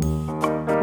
Música